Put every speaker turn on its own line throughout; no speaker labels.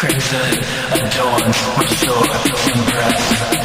Crimson adorns, restore, impress.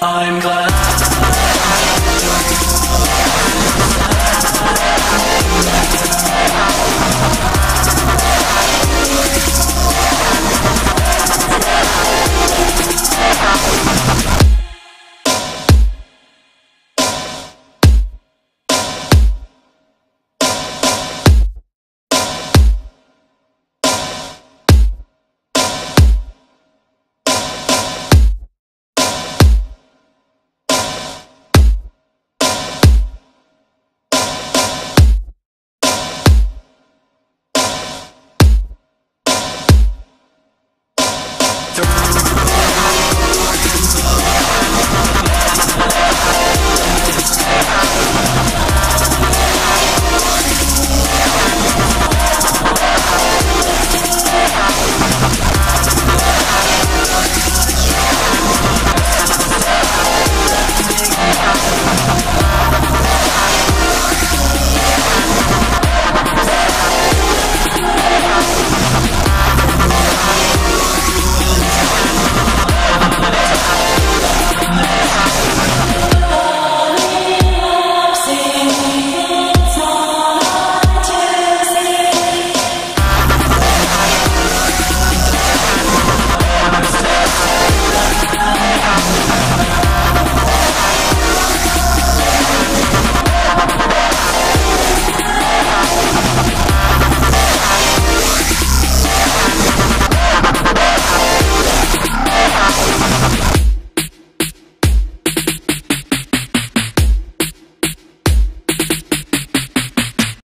I'm glad.